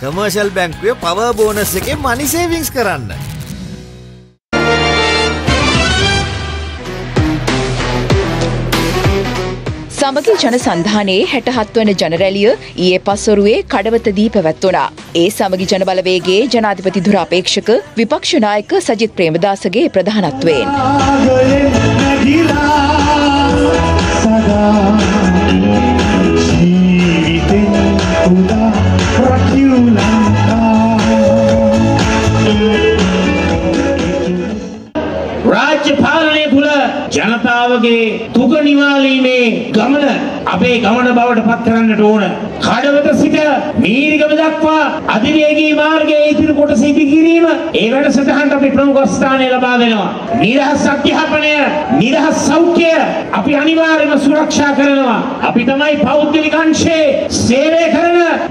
Commercial බැංකුවේ පව bonus එක මනි සේවිංස් කරන්න. සමගි ජන සන්ධානයේ හැටහත් වන ජනරැලිය ඊයේ පස්වරුවේ කඩවතදී පැවැත්වුණා. ඒ සමගි ජන බලවේගේ ජනාධිපති දුර අපේක්ෂක විපක්ෂනායක සජිත් ප්‍රේමදාසගේ ප්‍රධානත්වයෙන්. රාජ්‍ය පාලනය තුළ ජනතාවගේ තුක නිවාලීමේ ගමන අපේ ගමන බවට පත් කරන්නට ඕන. කඩවත සිට මීරිගම දක්වා අධිවේගී මාර්ගයේ ඉදිරි කොටස ඉදිකිරීම ඒ වැඩසටහනට අපි ප්‍රමුඛ ස්ථානය ලබා දෙනවා. නිදහස් අධ්‍යාපනය, නිදහස් සෞඛ්‍ය අපි අනිවාර්යයෙන්ම සුරක්ෂා කරනවා. අපි තමයි පෞද්ගලික අංශයේ සේවය කරන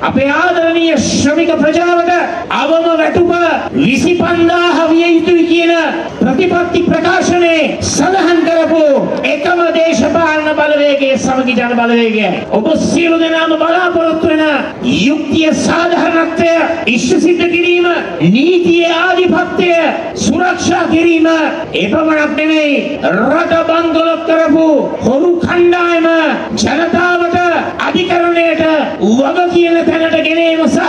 අපේ ආදරණීය ශ්‍රමික ප්‍රජාවට අවම වැටුප 25000 විය යුතුයි කියන ප්‍රතිපත්ති ප්‍රකාශනයේ සඳහන් කරපු එකම දේශපාලන බලවේගයේ සමගි ජන බලවේගයයි. ඔබ සියලු දෙනාම බලාපොරොත්තු වෙන යුක්තිය සාධාරණත්වය ඉෂ්ට සිද්ධ කිරීම නීතියේ ආධිපත්‍යය සුරක්ෂා කිරීම එපමණක් නෙමෙයි රට බංගලොත් කරපු හොරු කණ්ඩායම ජනතාවට අධිකරණයට වග කියන තැනට ගෙනීම සහ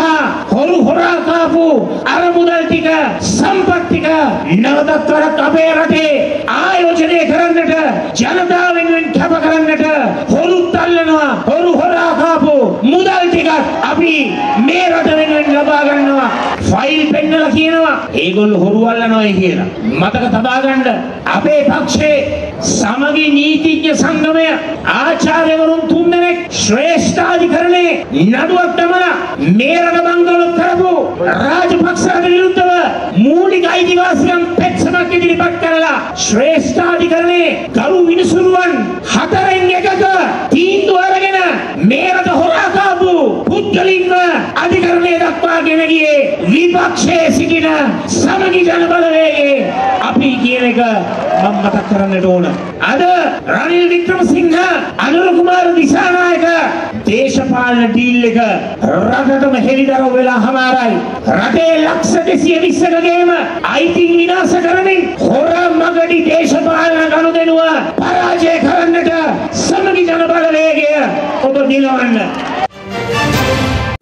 හොරු හොරා කාපු අරමුදල් ටික සම්පත් ටික නැවතත් වරක් අපේ රටේ ආයෝජනය කරන්නට ජනතාව වෙනුවෙන් කැප කරන්නට හොරුත් අල්ලනවා හොරු හොරා කාපු මුදල් ටිකක් අපි මේ රට වෙනුවෙන් ලබා ගන්නවා ෆයිල් පෙන්නලා කියනවා. ඒගොල්ලෝ හොරු අල්ලනවායි කියලා. මතක තබා ගන්න අපේ පක්ෂේ සමගි නීතිඥ සංගමය ආචාර්යවරුන් තුන්දෙනෙක් ශ්‍රේෂ්ඨාධිකරණයේ නඩුවක් දමලා මේ රට බංගලොත් කරපු රාජපක්ෂට විරුද්ධව මූලික අයිතිවාසිකම් පෙත්සමක් ඉදිරිපත් කරලා ශ්‍රේෂ්ඨාධිකරණයේ ගරු විනිසුරුවන් අධිකරණය දක්වා ගෙන ගියේ විපක්ෂයේ සිටින සමගි ජන බලවේගයේ අපි කියන එක මම මතක් කරන්නට ඕන. අද රනිල් වික්‍රමසිංහ අනුර කුමාර දිසානායක දේශපාලන ඩීල් එක රටටම හෙළිදරව් වෙලා හමාරයි. රටේ ලක්ෂ 220කගේම අයිති විනාශ කරමින් හොර මගඩි දේශපාලන ගනුදෙනුව පරාජය කරන්නට සමගි ජන බලවේගය ඔබ දිලවන්න.